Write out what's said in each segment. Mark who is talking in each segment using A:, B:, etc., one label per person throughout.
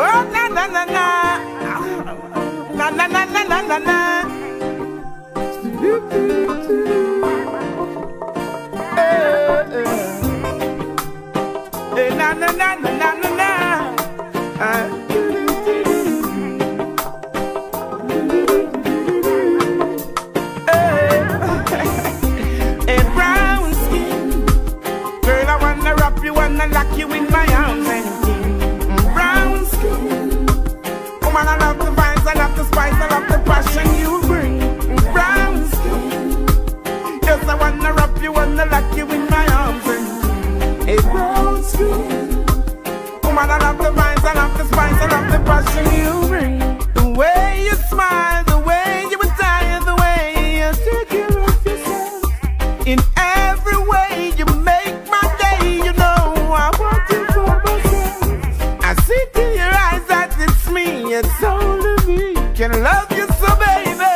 A: Oh, na na na na. Na na na na na na na. Eh, eh. Eh, na na na na na na na. It's only me can love you so, baby.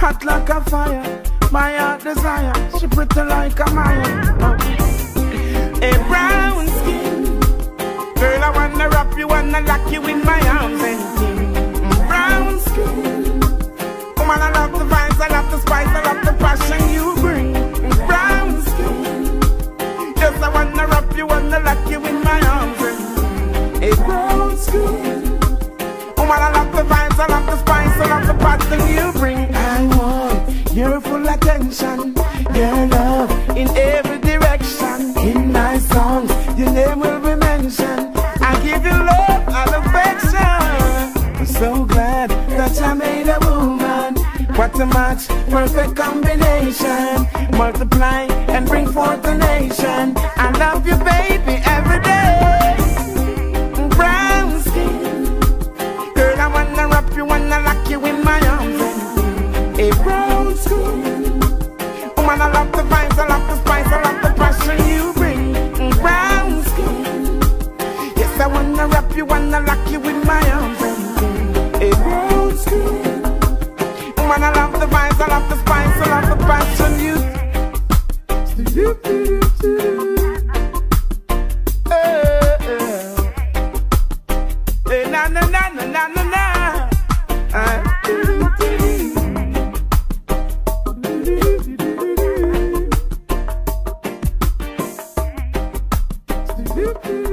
A: Hot like a fire, my heart desire. She pretty like a Maya. A brown skin, girl, I wanna wrap you, wanna lock you in my your full attention, your love in every direction. In my songs, your name will be mentioned. I give you love and affection. I'm so glad that I made a woman. What a match, perfect combination. Multiply and bring forth a nation. I love you, baby, every I love the spice, I love the passion you bring. Brown skin. Yes, I wanna wrap you, wanna lock you with my arms. Brown skin. Love the vibes, I love the spice, I love the passion you. Hey, na na na na na na na. Uh. Boop, boop.